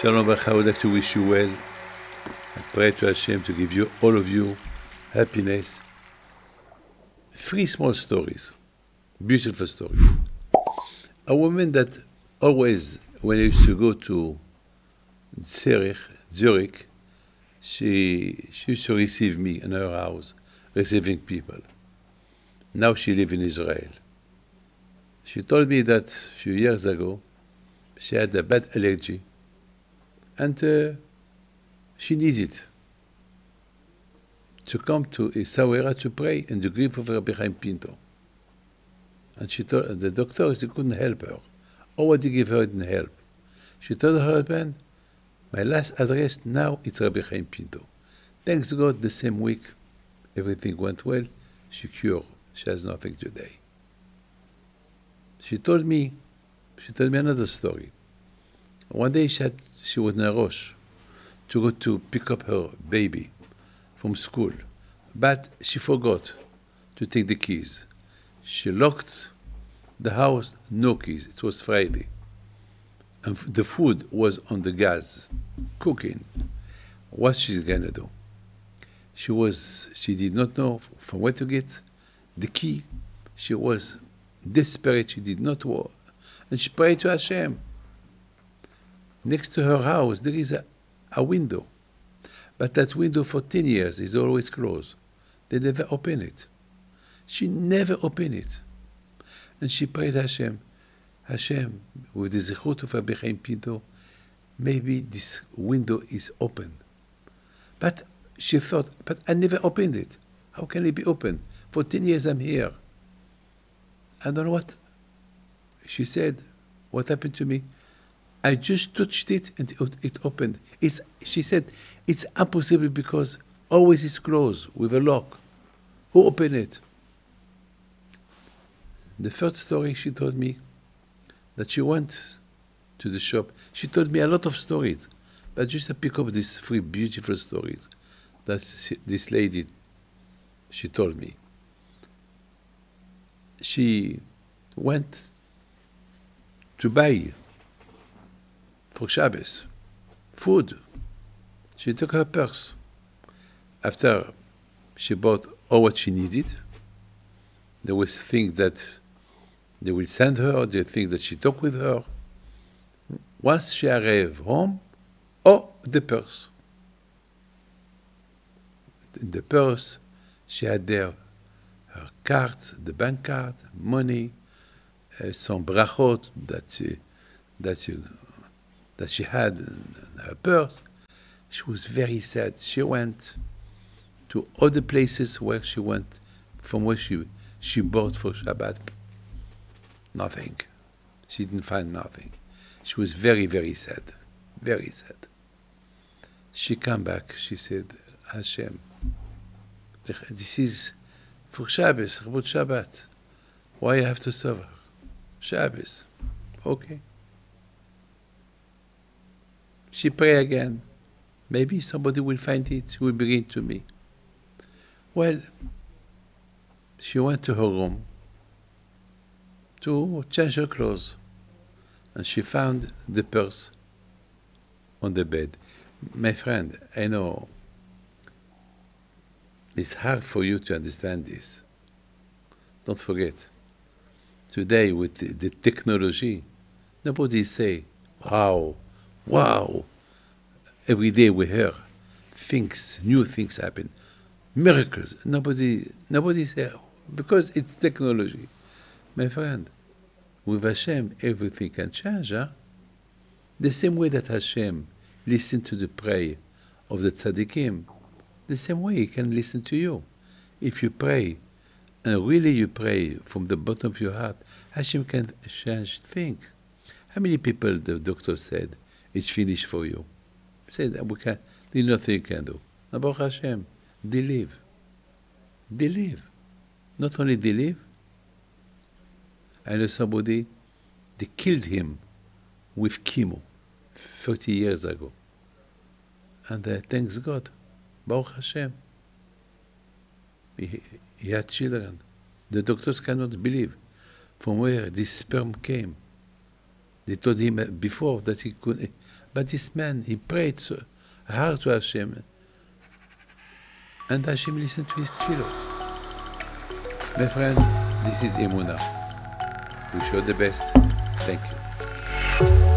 Shalom Bacha, I would like to wish you well. I pray to Hashem to give you, all of you, happiness. Three small stories, beautiful stories. A woman that always, when I used to go to Zurich, Zurich she, she used to receive me in her house, receiving people. Now she lives in Israel. She told me that a few years ago she had a bad allergy and uh, she needed to come to Essaouira to pray in the grave of Rabbi Chaim Pinto. And she told the doctor he couldn't help her. All what he gave her didn't help. She told her husband, my last address now it's Rabbi Chaim Pinto. Thanks God, the same week, everything went well. She cured. She has nothing today. She told me, she told me another story. One day she, had, she was in a rush to go to pick up her baby from school, but she forgot to take the keys. She locked the house, no keys. It was Friday. And the food was on the gas, cooking. What she's gonna do? She was, she did not know from where to get the key. She was desperate. She did not work. And she prayed to Hashem. Next to her house, there is a, a window. But that window for 10 years is always closed. They never open it. She never opened it. And she prayed Hashem, Hashem, with the zechut of Rabbi Chaim Pinto, maybe this window is open. But she thought, but I never opened it. How can it be open? For 10 years I'm here. I don't know what. She said, what happened to me? I just touched it and it, opened. It's, she said, it's impossible because always it's closed with a lock. Who opened it? The first story she told me that she went to the shop. She told me a lot of stories, but just to pick up these three beautiful stories that she, this lady she told me. She went to buy for Shabbos food. She took her purse. After she bought all what she needed, there was things that they will send her, the things that she took with her. Once she arrived home, oh, the purse. In the purse, she had there her cards, the bank card, money, uh, some brachot that she, that she, that she had in her purse. She was very sad. She went to other places where she went, from where she, she bought for Shabbat. Nothing. She didn't find nothing. She was very, very sad. Very sad. She came back. She said, Hashem, this is for Shabbos, Shabbat. Why you have to suffer? Shabbos. Okay. She pray again. Maybe somebody will find it, will bring it to me. Well, she went to her room to change her clothes. And she found the purse on the bed. My friend, I know it's hard for you to understand this. Don't forget, today with the, technology, nobody say, wow, wow. Every day we hear things, new things happen, miracles. Nobody, nobody say, because it's technology. My friend, with Hashem, everything can change. Huh? The same way that Hashem listened to the prayer of the tzaddikim, the same way He can listen to you. If you pray, and really you pray from the bottom of your heart, Hashem can change things. How many people the doctor said it's finished for you? Said we can, there's nothing you can do. About Hashem, they live. They live. Not only they live, I know somebody, they killed him with chemo 30 years ago. And uh, thanks God, Baruch Hashem. He, he had children. The doctors cannot believe from where this sperm came. They told him before that he could, but this man, he prayed so hard to Hashem, and Hashem listened to his tefillot. My friend, this is Emunah. We show the best. Thank you.